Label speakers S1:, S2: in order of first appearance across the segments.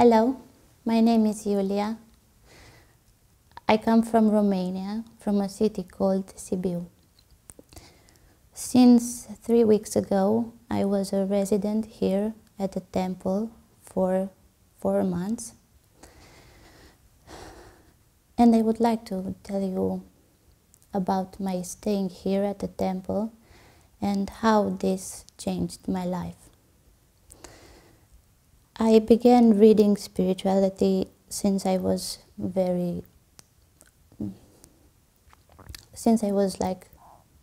S1: Hello, my name is Iulia. I come from Romania, from a city called Sibiu. Since three weeks ago, I was a resident here at the temple for four months. And I would like to tell you about my staying here at the temple and how this changed my life. I began reading spirituality since I was very since I was like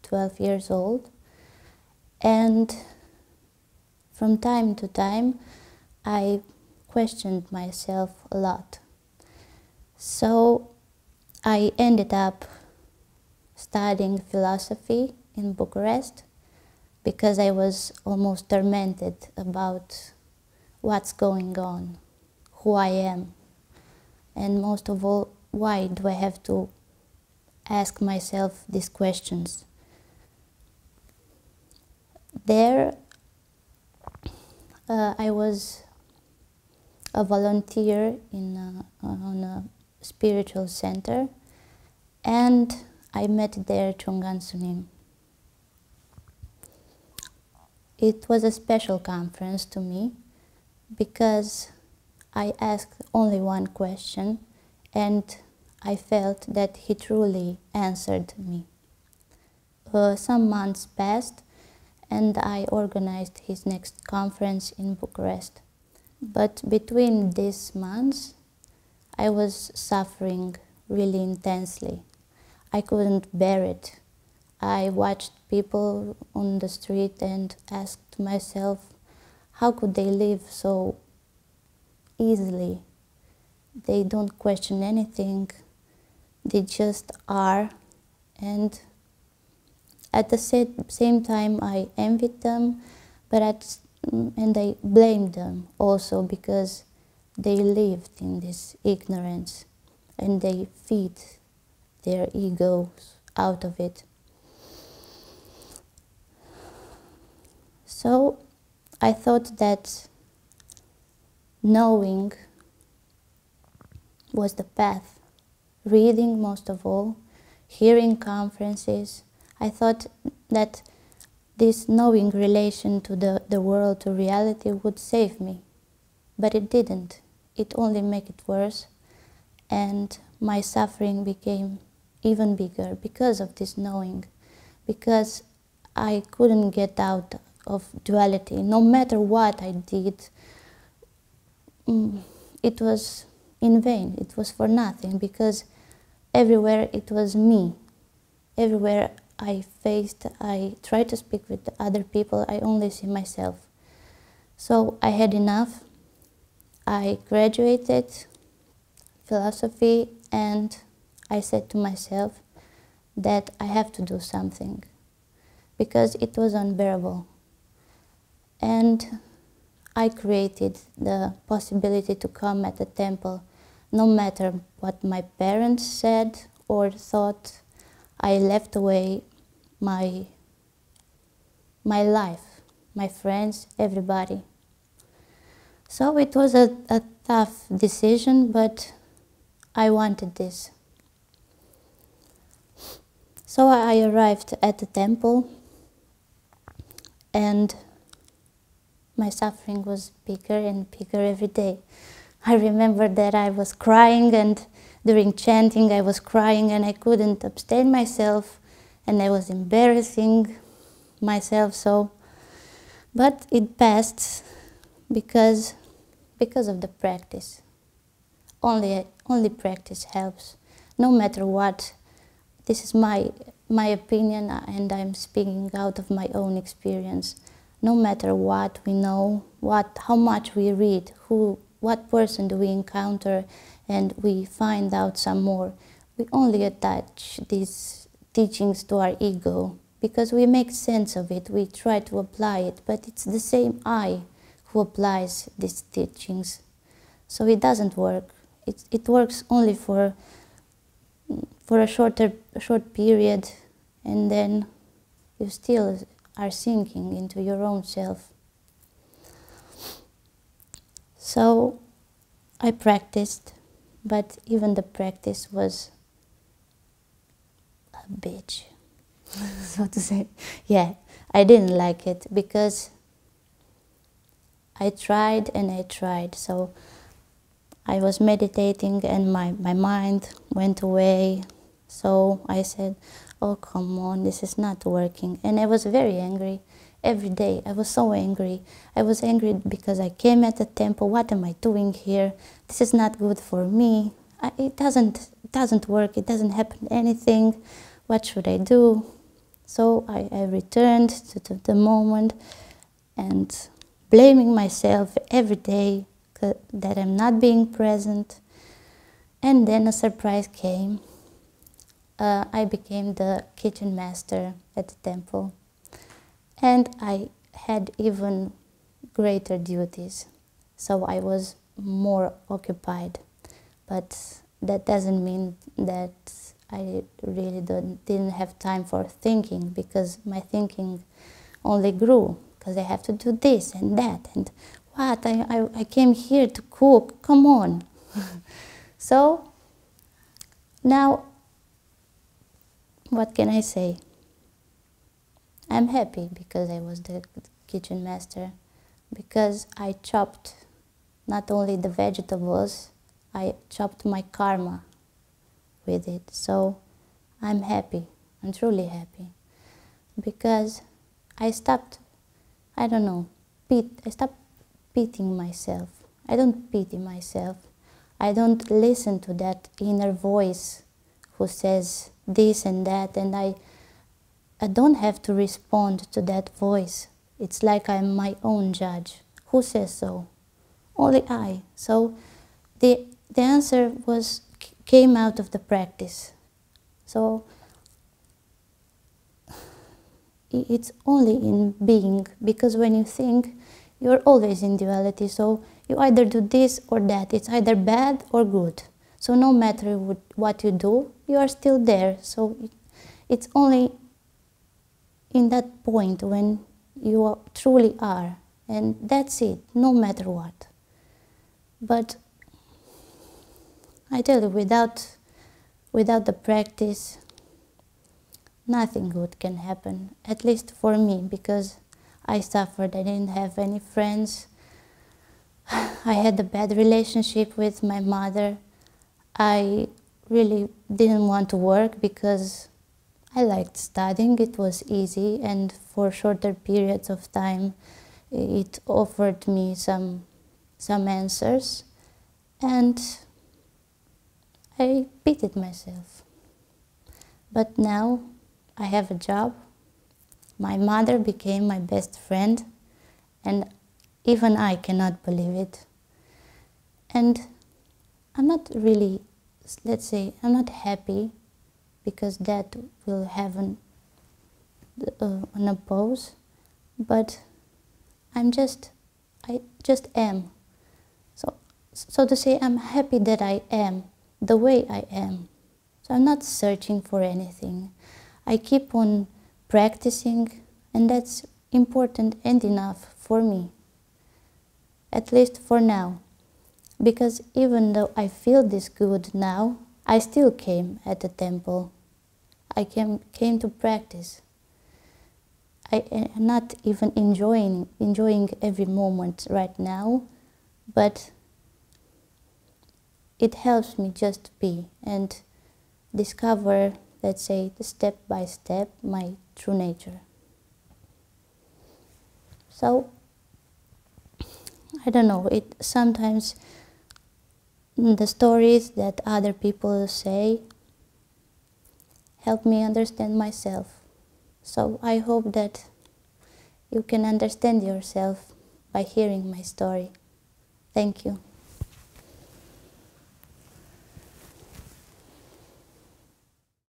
S1: 12 years old and from time to time I questioned myself a lot. So I ended up studying philosophy in Bucharest because I was almost tormented about what's going on, who I am, and most of all, why do I have to ask myself these questions? There, uh, I was a volunteer in a, on a spiritual center, and I met there Chong An Sunim. It was a special conference to me because I asked only one question and I felt that he truly answered me. Uh, some months passed and I organized his next conference in Bucharest. But between these months, I was suffering really intensely. I couldn't bear it. I watched people on the street and asked myself, how could they live so easily? They don't question anything, they just are. And at the same time, I envied them, but at, and I blamed them also because they lived in this ignorance and they feed their egos out of it. So I thought that knowing was the path, reading most of all, hearing conferences. I thought that this knowing relation to the, the world, to reality, would save me. But it didn't. It only made it worse. And my suffering became even bigger because of this knowing. Because I couldn't get out of duality. No matter what I did, mm, it was in vain. It was for nothing because everywhere it was me. Everywhere I faced, I tried to speak with other people, I only see myself. So I had enough. I graduated philosophy and I said to myself that I have to do something because it was unbearable. And I created the possibility to come at the temple no matter what my parents said or thought. I left away my, my life, my friends, everybody. So it was a, a tough decision, but I wanted this. So I arrived at the temple and my suffering was bigger and bigger every day. I remember that I was crying and during chanting I was crying and I couldn't abstain myself and I was embarrassing myself so but it passed because because of the practice. Only only practice helps. No matter what this is my my opinion and I'm speaking out of my own experience no matter what we know, what, how much we read, who, what person do we encounter, and we find out some more, we only attach these teachings to our ego because we make sense of it, we try to apply it, but it's the same I who applies these teachings. So it doesn't work. It, it works only for, for a shorter short period, and then you still are sinking into your own self. So I practiced, but even the practice was a bitch, so to say. Yeah, I didn't like it because I tried and I tried. So I was meditating and my, my mind went away. So I said, Oh, come on, this is not working. And I was very angry every day. I was so angry. I was angry because I came at the temple. What am I doing here? This is not good for me. I, it doesn't it doesn't work. It doesn't happen anything. What should I do? So I, I returned to, to the moment and blaming myself every day that I'm not being present. And then a surprise came. Uh, I became the kitchen master at the temple and I had even greater duties. So I was more occupied. But that doesn't mean that I really didn't have time for thinking because my thinking only grew because I have to do this and that and what I, I, I came here to cook come on so now what can I say I'm happy because I was the kitchen master, because I chopped not only the vegetables, I chopped my karma with it. So I'm happy, I'm truly happy, because I stopped, I don't know, I stopped pitying myself. I don't pity myself. I don't listen to that inner voice who says this and that, and I I don't have to respond to that voice. It's like I'm my own judge. Who says so? Only I. So the, the answer was came out of the practice. So it's only in being because when you think you're always in duality so you either do this or that it's either bad or good so no matter what you do you are still there so it's only in that point when you are, truly are. And that's it, no matter what. But I tell you, without, without the practice, nothing good can happen, at least for me, because I suffered. I didn't have any friends. I had a bad relationship with my mother. I really didn't want to work because I liked studying, it was easy, and for shorter periods of time, it offered me some, some answers, and I pitied myself. But now I have a job. My mother became my best friend, and even I cannot believe it. And I'm not really, let's say, I'm not happy because that will have an, uh, an oppose but I'm just I just am. So so to say I'm happy that I am the way I am. So I'm not searching for anything. I keep on practicing and that's important and enough for me at least for now because even though I feel this good now I still came at the temple I came, came to practice. I am not even enjoying, enjoying every moment right now, but it helps me just be and discover, let's say, step by step, my true nature. So, I don't know, it sometimes the stories that other people say help me understand myself. So I hope that you can understand yourself by hearing my story. Thank you.